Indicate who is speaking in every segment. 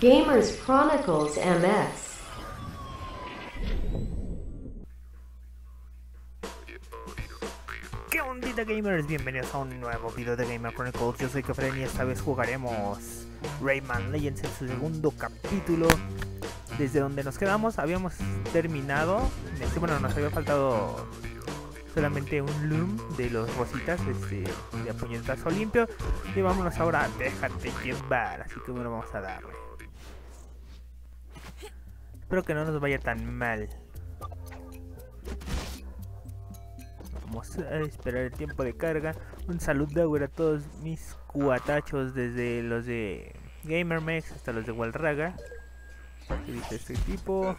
Speaker 1: Gamers Chronicles MS.
Speaker 2: ¿Qué ondita gamers? Bienvenidos a un nuevo video de Gamer Chronicles. Yo soy Kefren y esta vez jugaremos Rayman Legends en su segundo capítulo. Desde donde nos quedamos habíamos terminado. Este, bueno, nos había faltado solamente un loom de los rositas este, de puñetazo limpio. Y vámonos ahora déjate llevar. Así que bueno, vamos a darle. Espero que no nos vaya tan mal. Vamos a esperar el tiempo de carga. Un saludo a todos mis cuatachos, desde los de GamerMex hasta los de Walraga. ¿Qué dice este tipo? Ok,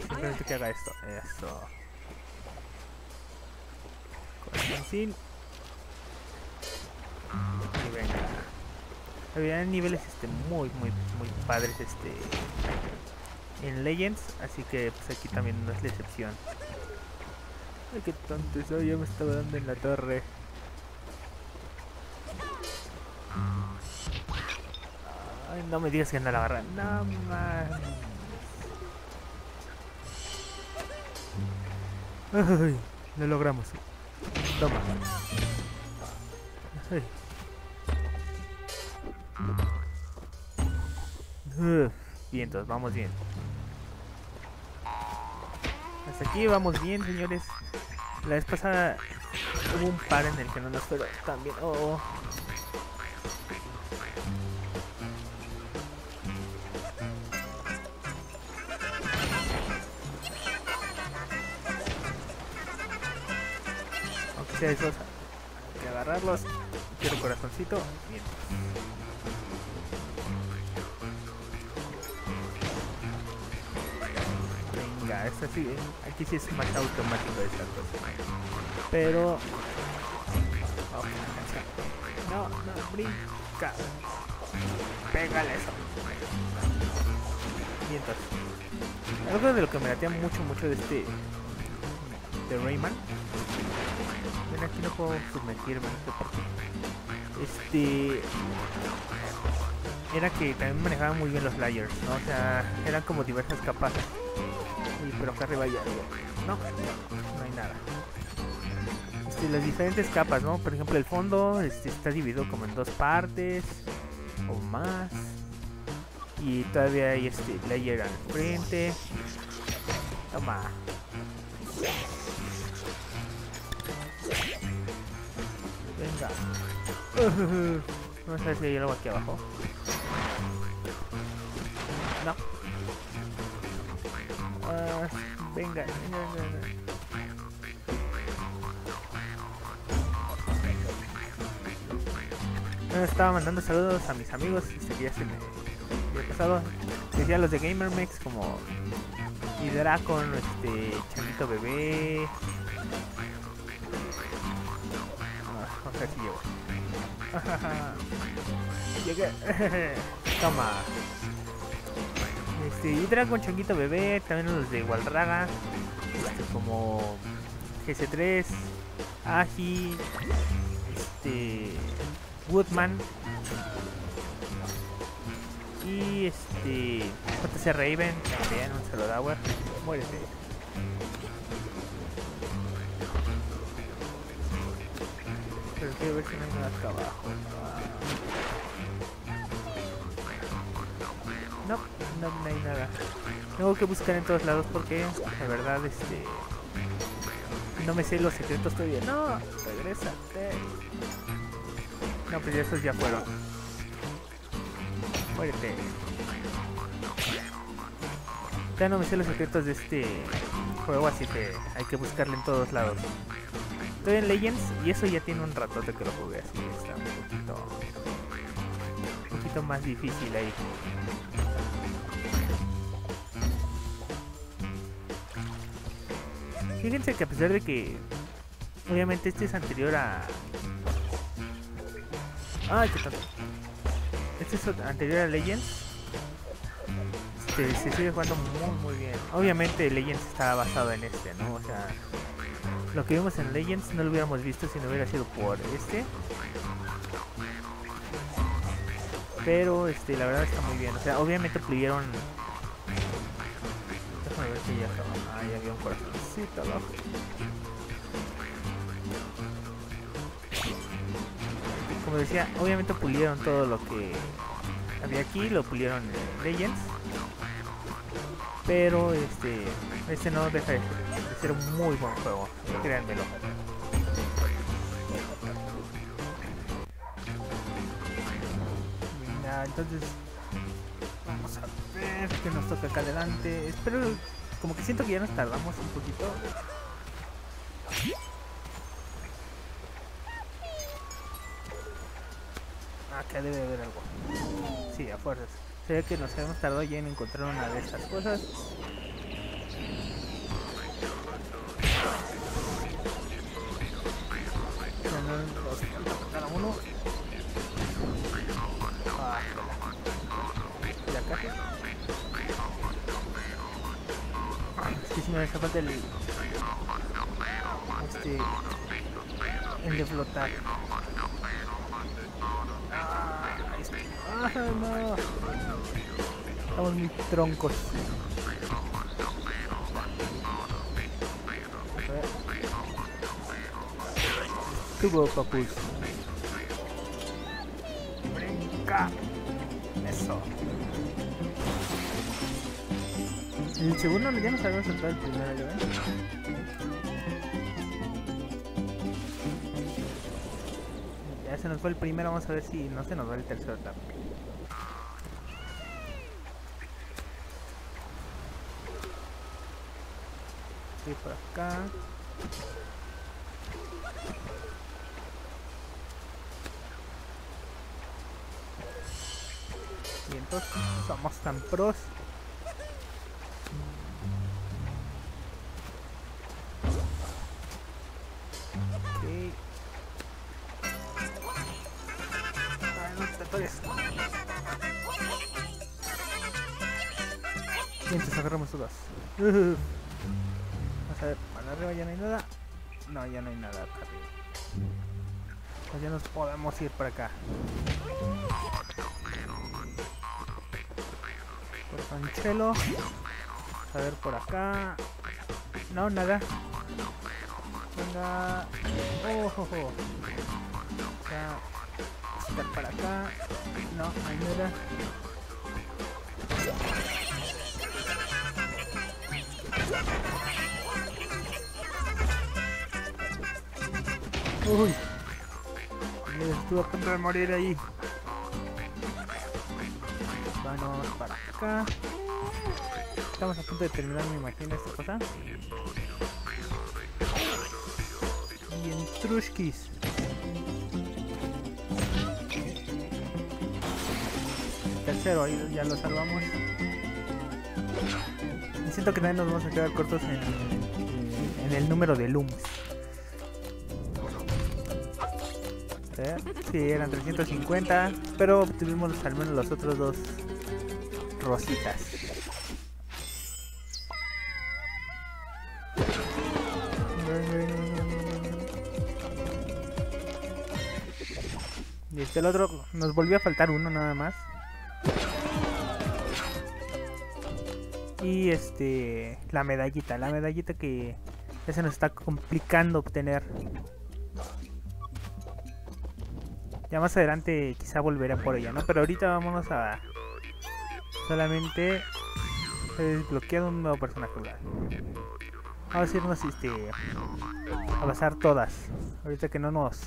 Speaker 2: simplemente que haga esto. Eso. Corazoncín. Y venga. Había niveles este muy muy muy padres este en Legends, así que pues aquí también no es la excepción. Ay, qué tonto soy, ya me estaba dando en la torre. Ay, no me digas que no la agarra. No man. Ay, lo logramos. Toma. Ay. Bien, entonces vamos bien. Hasta aquí vamos bien, señores. La vez pasada hubo un par en el que no nos fue tan bien. Oh, oh. Aunque sea esos, hay que agarrarlos. Quiero corazoncito. Bien. Esta sí, aquí sí es más automático esta cosa. Pero... Oh, no, no, brinca. Pégale eso. Y entonces... Algo de lo que me latea mucho, mucho de este... De Rayman. Ven aquí no puedo sumergirme, no sé por qué. Este... Era que también manejaba muy bien los layers, ¿no? O sea, eran como diversas capas. Uy, pero acá arriba hay algo. No, no hay nada. Este, las diferentes capas, ¿no? Por ejemplo, el fondo este, está dividido como en dos partes o más. Y todavía hay este layer al frente. Toma. Venga. Vamos a ver si hay algo aquí abajo. Venga, venga, venga. Bueno, estaba mandando saludos a mis amigos, este que ya se me había pasado. Decía los de GamerMex como y Dracon, este Chanito Bebé. Ah, vamos a ver si llego. Llegué. Toma. Este, Dragon Changuito Bebé, también los de Walraga, este, como GC3, Agi, este, Woodman y este JC Raven, también un saludo a muérete. Pero quiero ver si no hay acá abajo. No, no, hay nada. Tengo que buscar en todos lados porque, de verdad, este... No me sé los secretos todavía. No, regrésate. No, pues esos ya fueron. Muérete. Ya no me sé los secretos de este juego, así que hay que buscarle en todos lados. Estoy en Legends y eso ya tiene un ratote que lo jugué, así está un poquito... Un poquito más difícil ahí. Fíjense que a pesar de que obviamente este es anterior a... Ay, qué tonto. Este es anterior a Legends. Este, se sigue jugando muy muy bien. Obviamente Legends está basado en este, ¿no? O sea, lo que vimos en Legends no lo hubiéramos visto si no hubiera sido por este. Pero este, la verdad está muy bien. O sea, obviamente pudieron. Déjame ver si ya estaba. Ah, ya había un Como decía, obviamente pulieron todo lo que había aquí, lo pulieron en Legends. Pero este, este no deja de ser un muy buen juego, créanmelo. Entonces vamos a ver qué nos toca acá adelante. Espero, como que siento que ya nos tardamos un poquito. Acá debe haber algo. Sí, a fuerzas. Se ve que nos hemos tardado ya en encontrar una de estas cosas. Si me hace falta el... Este... El de flotar. Ah, no. Estamos muy troncos. Tuvo papus. Brinca. El segundo ya nos habíamos saltado el primero, ¿ya ven? Ya se nos fue el primero, vamos a ver si no se nos va el tercero también. Por acá. Y entonces somos tan pros. Vamos a ver, para arriba ya no hay nada. No, ya no hay nada acá arriba. Pues ya nos podemos ir por acá. Por Panchelo. A ver por acá. No, nada. Venga. Oh, oh, oh. Estar para acá. No, no hay nada. Uy. Estuve a punto de morir ahí. Vamos para acá. Estamos a punto de terminar, me imagino, esta cosa. Y en Trushkis. Tercero, ahí ya lo salvamos. Y siento que también nos vamos a quedar cortos en, en el número de looms. Ver. Sí, eran 350, pero obtuvimos al menos los otros dos rositas. Y este el otro nos volvió a faltar uno nada más. Y este la medallita, la medallita que ya se nos está complicando obtener. Ya más adelante quizá volverá por ella, ¿no? Pero ahorita vámonos a solamente desbloquear un nuevo personaje. Vamos a irnos este, a pasar todas. Ahorita que no nos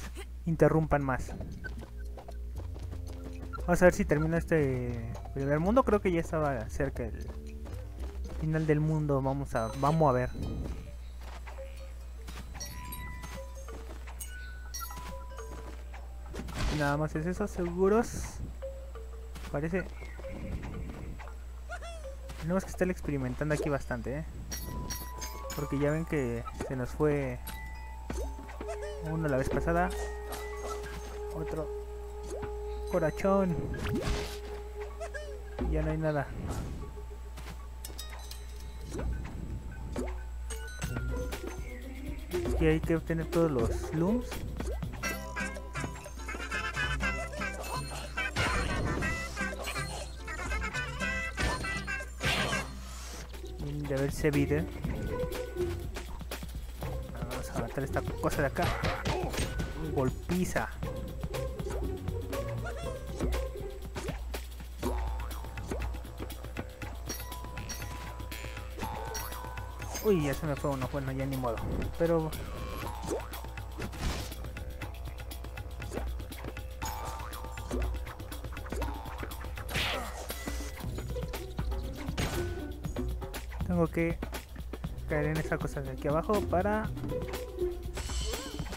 Speaker 2: interrumpan más. Vamos a ver si termina este primer mundo. Creo que ya estaba cerca del final del mundo. Vamos a, vamos a ver. Nada más es eso, seguros. Parece. Tenemos que estar experimentando aquí bastante, ¿eh? Porque ya ven que se nos fue uno la vez pasada. Otro. Corachón. Ya no hay nada. Es que hay que obtener todos los looms. Verse video. Vamos a matar esta cosa de acá. Golpiza. Uy, ya se me fue uno. Bueno, ya ni modo. Pero... Tengo que caer en esa cosa de aquí abajo para...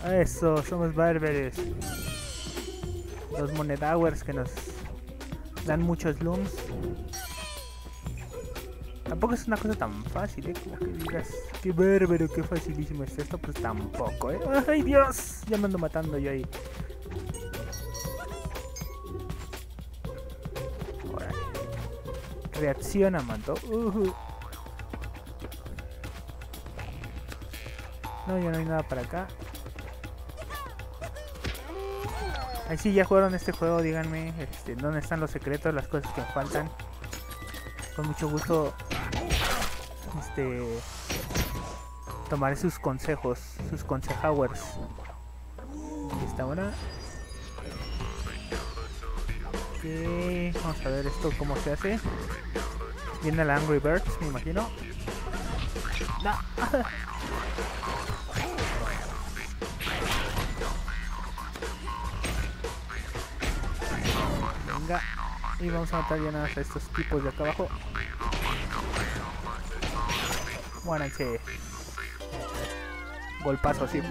Speaker 2: Eso, somos bárbaros. Los monedowers que nos dan muchos looms. Tampoco es una cosa tan fácil, ¿eh? Como que digas, qué bárbaro, qué facilísimo es esto, pues tampoco, ¿eh? ¡Ay, Dios! Ya me ando matando yo ahí. Reacciona, manto. Ujú. No, ya no hay nada para acá. Ahí sí, ya jugaron este juego, díganme este, dónde están los secretos, las cosas que me faltan. Con mucho gusto este tomaré sus consejos, sus consejowers. Está. Ok, vamos a ver esto cómo se hace. Viene el Angry Birds, me imagino. No. Venga. Y vamos a matar más a estos tipos de acá abajo. Muéranse. Golpazo así.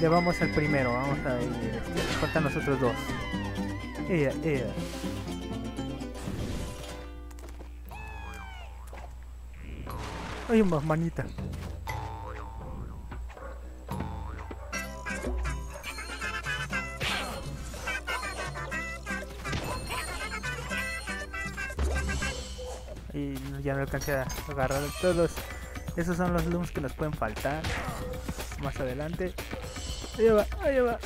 Speaker 2: Le vamos al primero. Vamos a ir. Este, nos faltan los otros dos. Ella, ella. Ay, manita. Ya no alcancé a agarrar todos. Esos son los looms que nos pueden faltar. Más adelante. Ahí va, ahí va.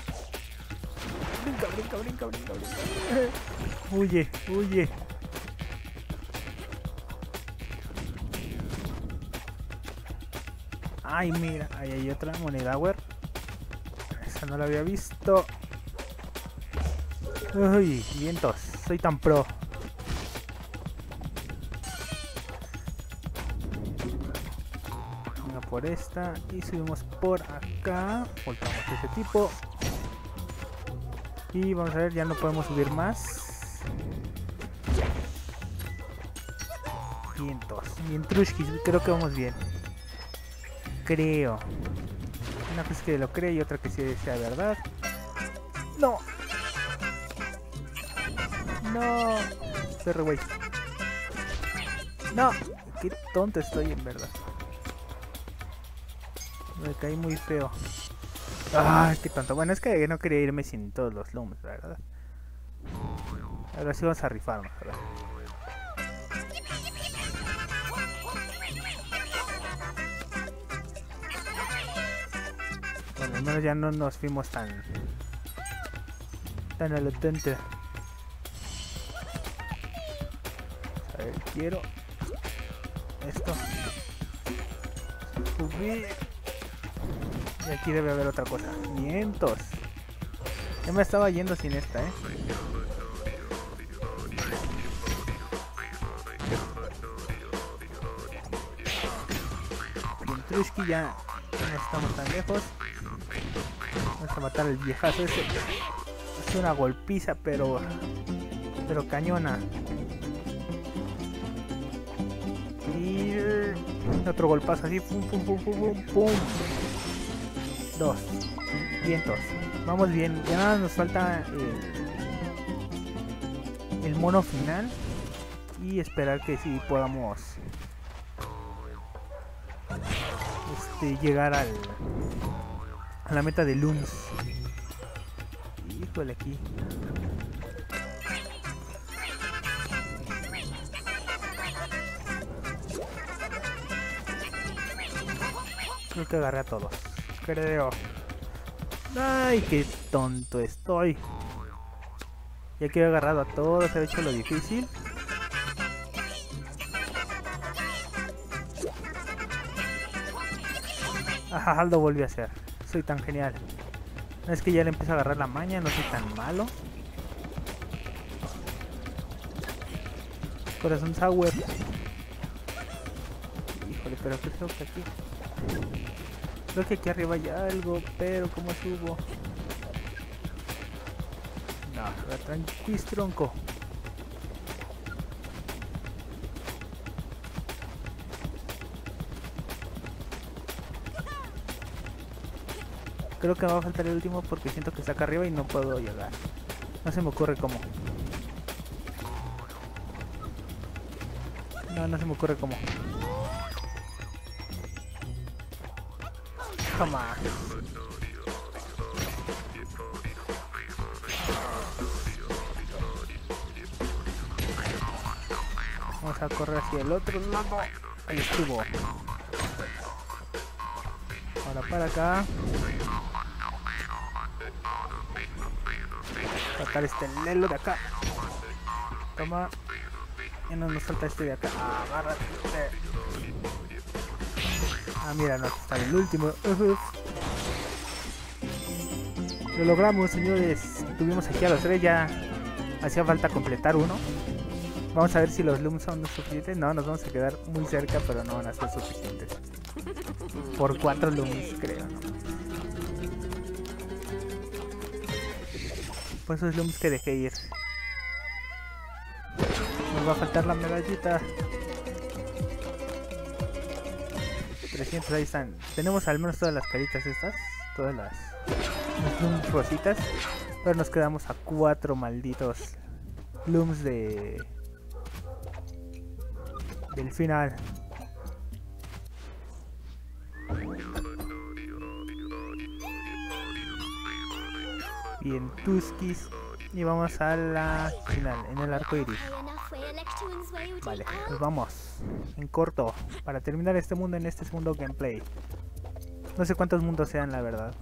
Speaker 2: Brinca, brinca, brinca, brinca, brinca. Huye, huye. Ay, mira, ahí hay otra moneda, Esa no la había visto. Uy, vientos, soy tan pro. Esta y subimos por acá. Voltamos ese tipo. Y vamos a ver, ya no podemos subir más. Vientos, Vientrushkis, creo que vamos bien creo. Una cosa que lo cree y otra que sí sea verdad. No. No. Perro güey. No. Qué tonto estoy en verdad. Me caí muy feo. Ay, qué tonto. Bueno, es que no quería irme sin todos los looms, ¿verdad? Ahora sí vamos a rifarnos, ¿verdad? Bueno, al menos ya no nos fuimos tan... Tan a lo tonto. A ver, quiero... Esto. Subir. Y aquí debe haber otra cosa. Mientos. Ya me estaba yendo sin esta, eh. Bien, Trushki ya no estamos tan lejos. Vamos a matar al viejazo ese. Es una golpiza, pero. Pero cañona. Y. Otro golpazo así. Pum, pum, pum, pum, pum, pum. Dos. Vientos. Vamos bien. Ya nada nos falta el, el mono final. Y esperar que sí podamos este, llegar al a la meta de Looms. Híjole aquí. Creo que agarré a todos creo. Ay, qué tonto estoy. Ya que he agarrado a todos, he hecho lo difícil. Ajá, lo volví a hacer. Soy tan genial. Es que ya le empiezo a agarrar la maña, no soy tan malo. Corazón sour. Híjole, pero ¿qué tengo que aquí? Creo que aquí arriba hay algo, pero ¿cómo subo? No, tranquilo, tronco. Creo que va a faltar el último porque siento que está acá arriba y no puedo llegar. No se me ocurre cómo. No, no se me ocurre cómo. Jamás. Vamos a correr hacia el otro lado. Ahí estuvo. Ahora para acá. Sacar este lelo de acá. Toma. Y no nos falta este de acá. Agárrate. Ah, mira, no, está el último. Lo logramos, señores. Tuvimos aquí a los tres. Ya hacía falta completar uno. Vamos a ver si los looms son suficientes. No, nos vamos a quedar muy cerca, pero no van a ser suficientes. Por cuatro looms, creo. ¿no? Por esos looms que dejé ir. Nos va a faltar la medallita. 300, ahí están. Tenemos al menos todas las caritas estas. Todas las, las. Pero nos quedamos a cuatro malditos looms de... Del final. Bien, Tuskis. Y vamos a la final, en el arco iris. Vale, pues vamos. En corto, para terminar este mundo en este segundo gameplay. No sé cuántos mundos sean, la verdad.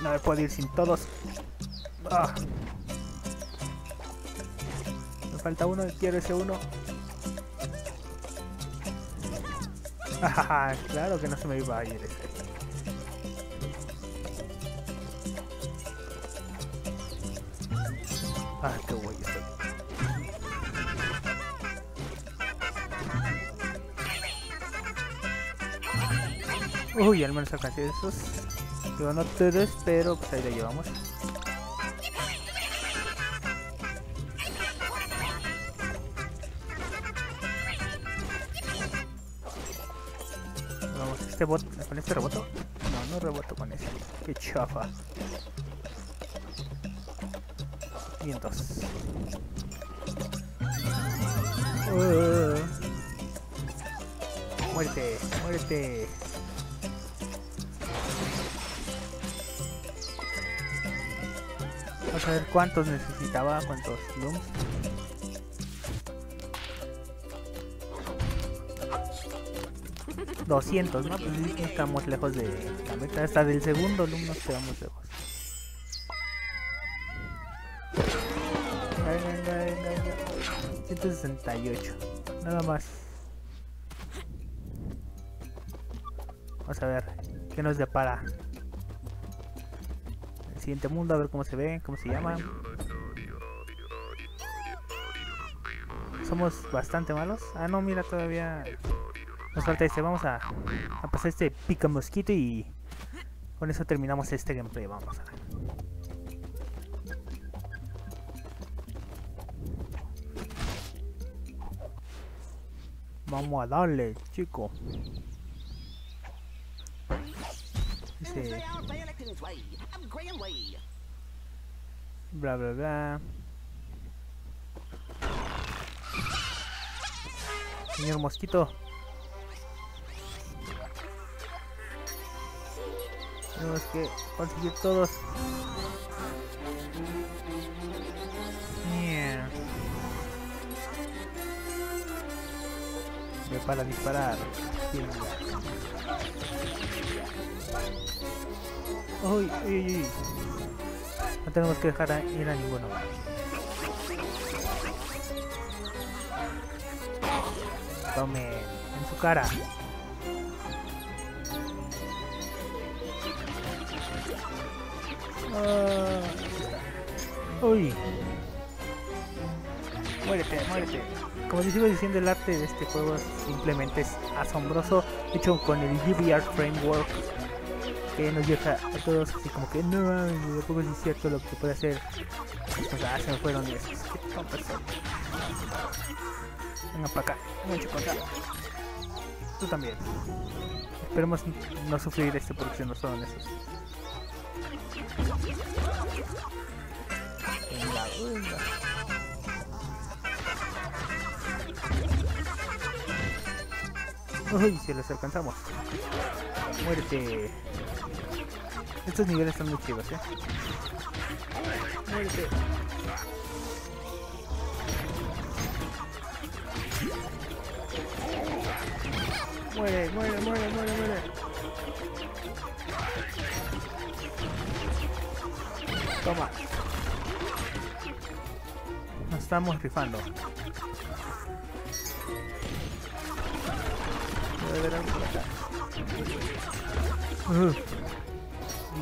Speaker 2: No me puedo ir sin todos. Ah. Me falta uno, quiero ese uno. claro que no se me iba a ir ese. Ah, qué guay. Uy, al menos alcancé esos. Digo, no pero pues ahí la llevamos. Este bot, con este reboto. No, no reboto con ese. Qué chafa. Vientos. Uh, muerte, muerte. Vamos a ver cuántos necesitaba, cuántos looms. ¿200, ¿no? Pues estamos lejos de la meta. Hasta del segundo loom nos quedamos lejos. Venga, venga, venga. 168. Nada más. Vamos a ver qué nos depara el siguiente mundo, a ver cómo se ve, cómo se llama. Somos bastante malos. Ah, no, mira, todavía nos falta este. Vamos a, pasar este pica mosquito y con eso terminamos este gameplay. Vamos a ver. Vamos a darle, chico. Bla bla bla. Señor mosquito. Tenemos que conseguir todos. Yeah. para disparar. Uy, uy, uy. No tenemos que dejar ir a ninguno. Tome, en su cara. Ah, uy. Muérete, muérete. Como les iba diciendo, el arte de este juego simplemente es asombroso. Hecho con el Art Framework. Que nos deja a todos así como que no de es cierto lo que puede hacer. Pues, ah, se me fueron esos. Tontos son. Venga para acá, venga para acá. Tú también. Esperemos no sufrir este porque si no son esos. Uy, si los alcanzamos. Muérete. Estos niveles están muy chidos, eh. Muérete. Muere, muere, muere, muere, muere. Toma. Nos estamos rifando. Ver algo por acá. Uf.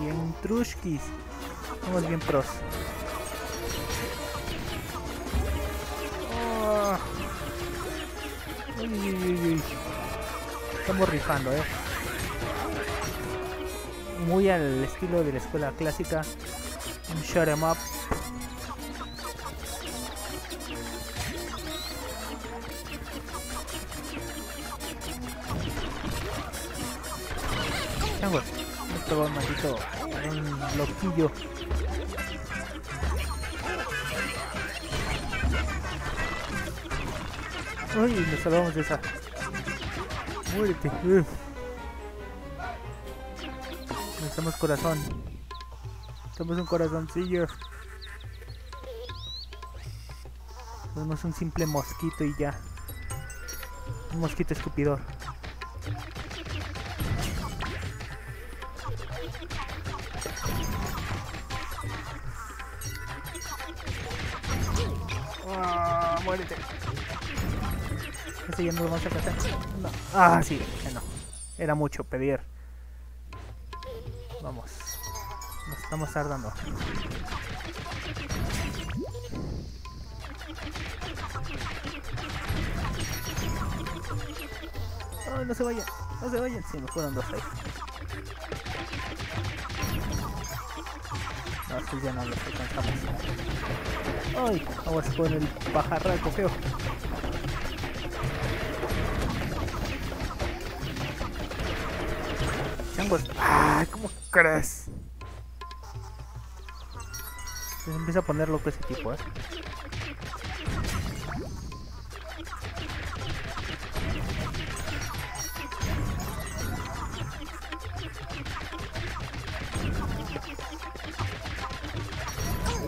Speaker 2: Bien trushkis. Vamos bien pros. Oh. Uy, uy, uy. Estamos rifando, eh. Muy al estilo de la escuela clásica. Un shut 'em up. Esto va maldito. Un loquillo. Uy, nos salvamos de esa. Muérete. Necesitamos corazón. Necesitamos un corazoncillo. Tenemos un simple mosquito y ya. Un mosquito escupidor. Ah, muérete. Ese ya no lo vamos a alcanzar. No. Ah, sí, no. Era mucho pedir. Vamos. Tardando. Ay, no se vayan. No se vayan. Sí, me fueron dos ahí. No, estos ya no los alcanzamos. Ay, vamos con el pajarraco feo. Ay, ¿cómo crees? Se empieza a poner loco ese tipo, eh.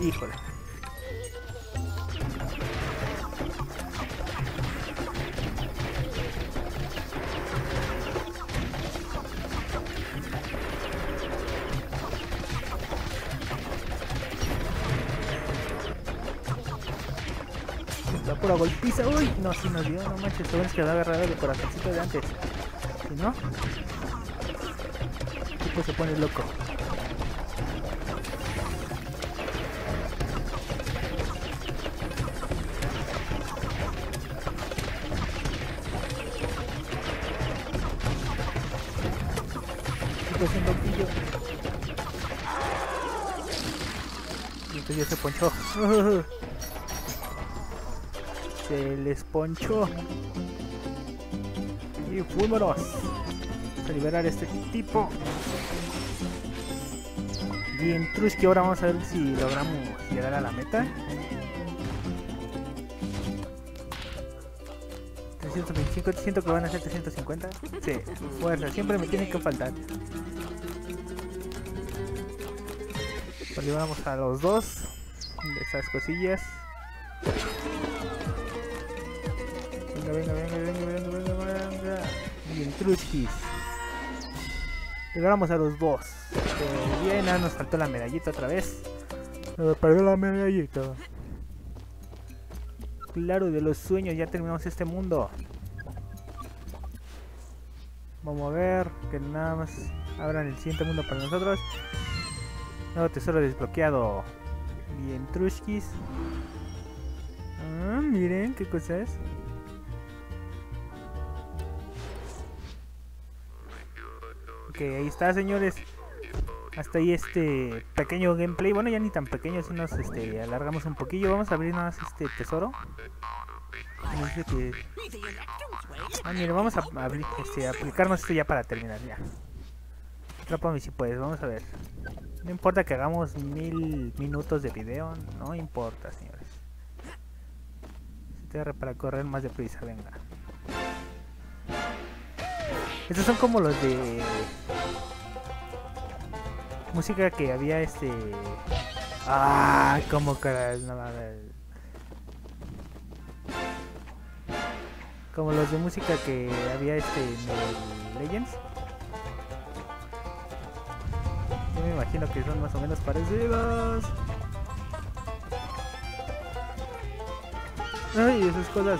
Speaker 2: Híjole. Golpiza. Uy, no, si nos dio, no manches, te que quedar agarrado el corazoncito de antes. Si no, el tipo se pone loco. Es un loquillo. Y entonces ya se ponchó. Se les ponchó. Y fuémonos. A liberar este tipo. Bien, Trushki, ahora vamos a ver si logramos llegar a la meta. 325, siento que van a ser 350. Sí, fuerza, siempre me tiene que faltar. Pues liberamos a los dos de esas cosillas. Truskis. Llegamos a los dos. Eh, bien, ah, nos faltó la medallita otra vez. Me perdió la medallita. Claro, de los sueños, ya terminamos este mundo. Vamos a ver, que nada más abran el siguiente mundo para nosotros. Nuevo tesoro desbloqueado. Bien, Truskis. Ah, miren qué cosa es. Ok, ahí está, señores. Hasta ahí este pequeño gameplay. Bueno, ya ni tan pequeño, si nos este, alargamos un poquillo. Vamos a abrir más este tesoro. Que... Ah, mire, vamos a abrir, este, aplicarnos esto ya para terminar, ya. Atrápame si puedes, vamos a ver. No importa que hagamos mil minutos de video, no importa, señores. Se para correr más deprisa, venga. Estos son como los de música que había este ah como caras no como los de música que había este en el Legends. Yo me imagino que son más o menos parecidos. Ay esas cosas.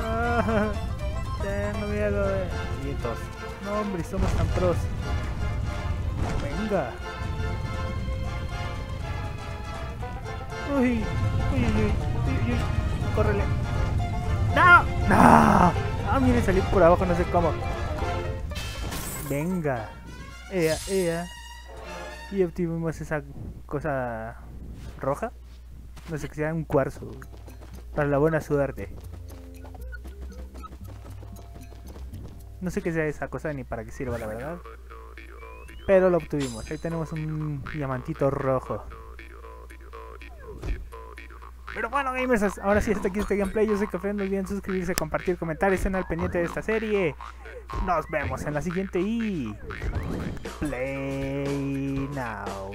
Speaker 2: Ah, miedo vientos no hombre somos tan pros Venga. Uy, uy, uy, uy, uy, córrele. ¡No! ¡No! Ah, miren, salí por abajo, no sé cómo. Venga. Ea, ea. Y obtuvimos esa cosa roja. No sé que sea un cuarzo. Para la buena suerte. No sé qué sea esa cosa ni para qué sirva, la verdad. Pero lo obtuvimos. Ahí tenemos un diamantito rojo. Pero bueno, gamers, ahora sí hasta aquí este gameplay. Yo soy Café, no olviden suscribirse, compartir, comentar, estén al pendiente de esta serie. Nos vemos en la siguiente y... Play now.